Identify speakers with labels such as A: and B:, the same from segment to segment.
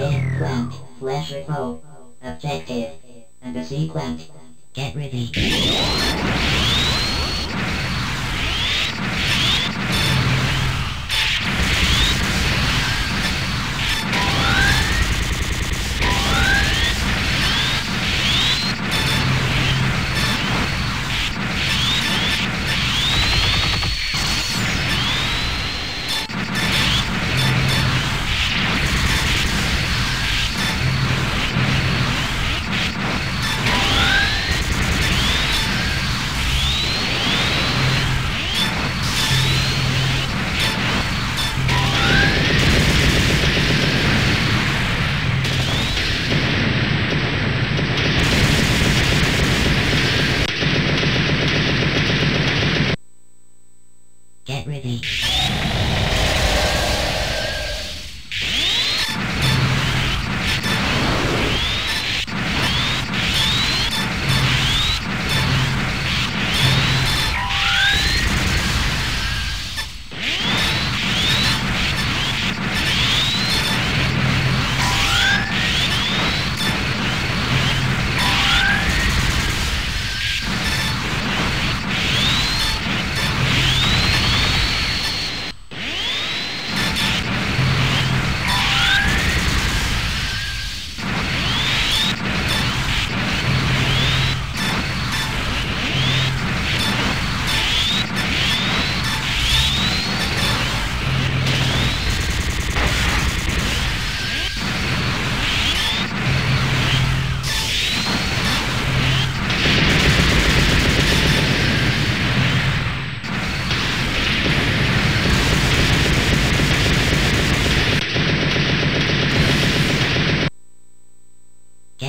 A: Implant. Flash remote. Objective. And the sequence. Get ready. Get ready.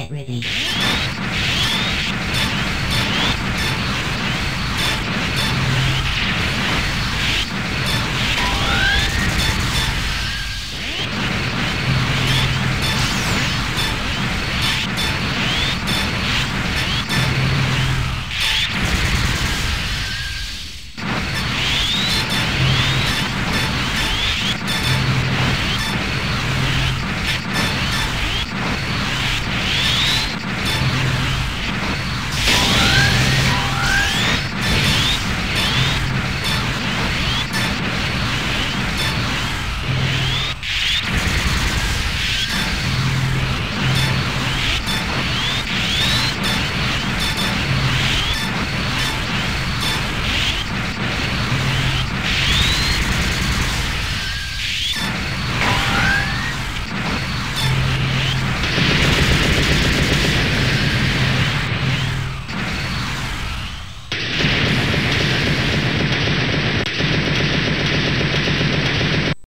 A: get ready.